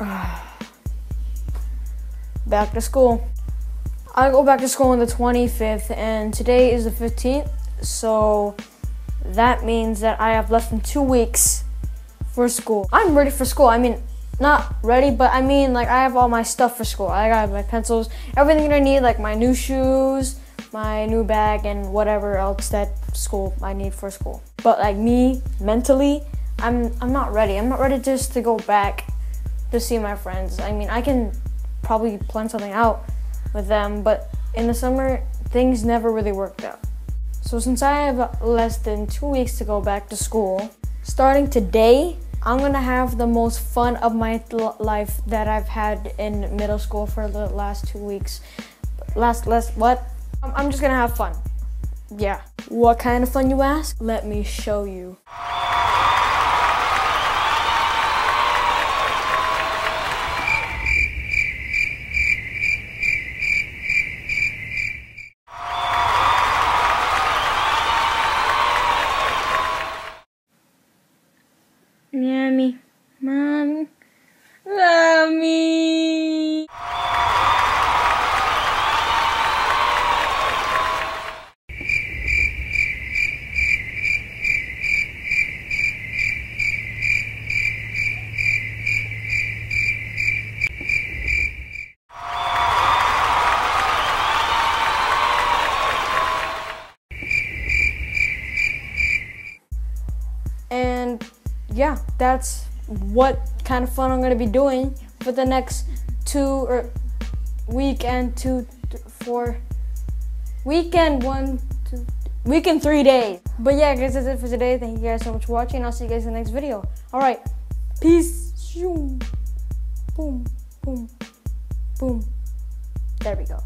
back to school. I go back to school on the 25th, and today is the 15th, so that means that I have less than two weeks for school. I'm ready for school. I mean, not ready, but I mean, like, I have all my stuff for school. I got my pencils, everything that I need, like my new shoes, my new bag, and whatever else that school I need for school. But like me, mentally, I'm I'm not ready. I'm not ready just to go back to see my friends. I mean, I can probably plan something out with them, but in the summer, things never really worked out. So since I have less than two weeks to go back to school, starting today, I'm gonna have the most fun of my life that I've had in middle school for the last two weeks. Last, last, what? I'm just gonna have fun. Yeah. What kind of fun you ask? Let me show you. Mommy, mom, love me. And yeah, that's what kind of fun I'm gonna be doing for the next two or week and two, four, weekend one, two, weekend three days. But yeah, guys, that's it for today. Thank you guys so much for watching. I'll see you guys in the next video. All right, peace. Boom, boom, boom. There we go.